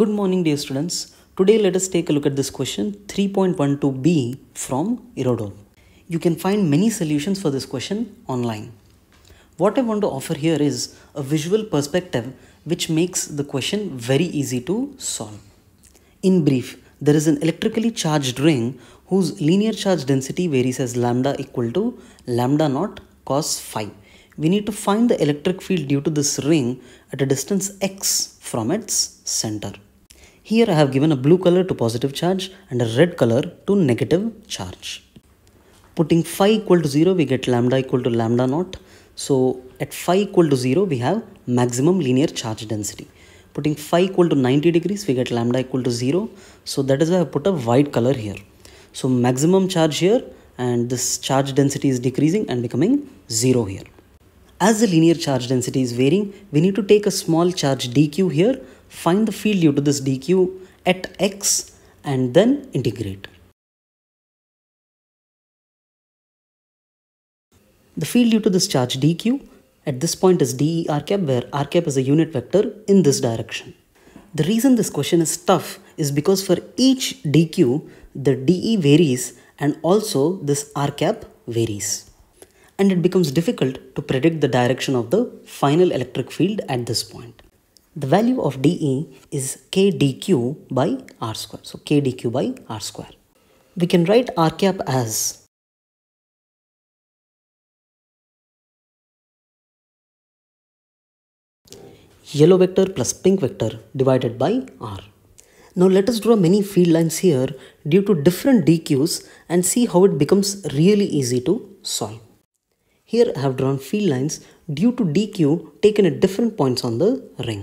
Good morning, dear students. Today, let us take a look at this question 3.12b from Irodov. You can find many solutions for this question online. What I want to offer here is a visual perspective which makes the question very easy to solve. In brief, there is an electrically charged ring whose linear charge density varies as lambda equal to lambda naught cos phi. We need to find the electric field due to this ring at a distance x from its center. Here I have given a blue color to positive charge and a red color to negative charge. Putting phi equal to 0 we get lambda equal to lambda naught. So at phi equal to 0 we have maximum linear charge density. Putting phi equal to 90 degrees we get lambda equal to 0. So that is why I put a white color here. So maximum charge here and this charge density is decreasing and becoming 0 here. As the linear charge density is varying, we need to take a small charge dq here, find the field due to this dq at x and then integrate. The field due to this charge dq at this point is dE r cap where r cap is a unit vector in this direction. The reason this question is tough is because for each dq, the dE varies and also this r cap varies and it becomes difficult to predict the direction of the final electric field at this point. The value of dE is k dq by r square. So k dq by r square. We can write r cap as yellow vector plus pink vector divided by r. Now let us draw many field lines here due to different dq's and see how it becomes really easy to solve. Here I have drawn field lines due to dq taken at different points on the ring.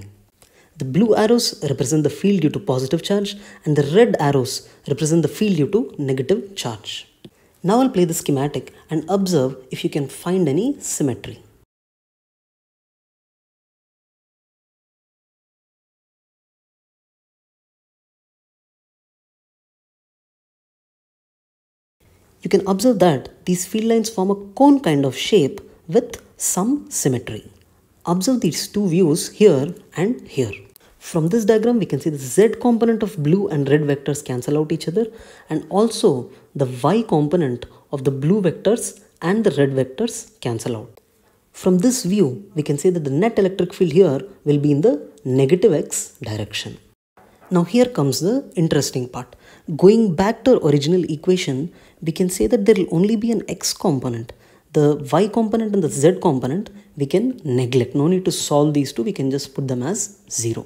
The blue arrows represent the field due to positive charge and the red arrows represent the field due to negative charge. Now I'll play the schematic and observe if you can find any symmetry. You can observe that these field lines form a cone kind of shape with some symmetry. Observe these two views here and here. From this diagram, we can see the z component of blue and red vectors cancel out each other and also the y component of the blue vectors and the red vectors cancel out. From this view, we can say that the net electric field here will be in the negative x direction. Now here comes the interesting part. Going back to our original equation, we can say that there will only be an x component. The y component and the z component we can neglect. No need to solve these two. We can just put them as 0.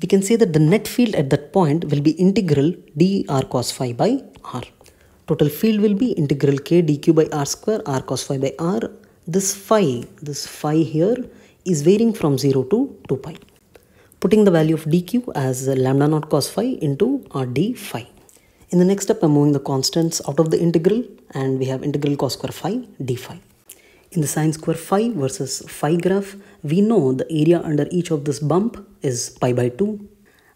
We can say that the net field at that point will be integral d r cos phi by r. Total field will be integral k dq by r square r cos phi by r. This phi, this phi here is varying from 0 to 2 pi. Putting the value of dq as lambda naught cos phi into r d phi. In the next step, I'm moving the constants out of the integral and we have integral cos square phi d phi. In the sine square phi versus phi graph, we know the area under each of this bump is pi by 2.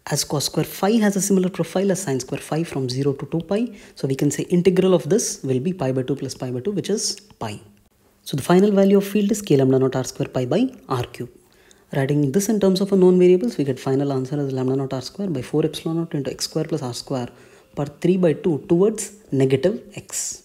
As cos square phi has a similar profile as sine square phi from 0 to 2 pi, so we can say integral of this will be pi by 2 plus pi by 2 which is pi. So the final value of field is k lambda naught r square pi by r cube. Writing this in terms of a known variables, we get final answer as lambda naught r square by 4 epsilon naught into x square plus r square per 3 by 2 towards negative x.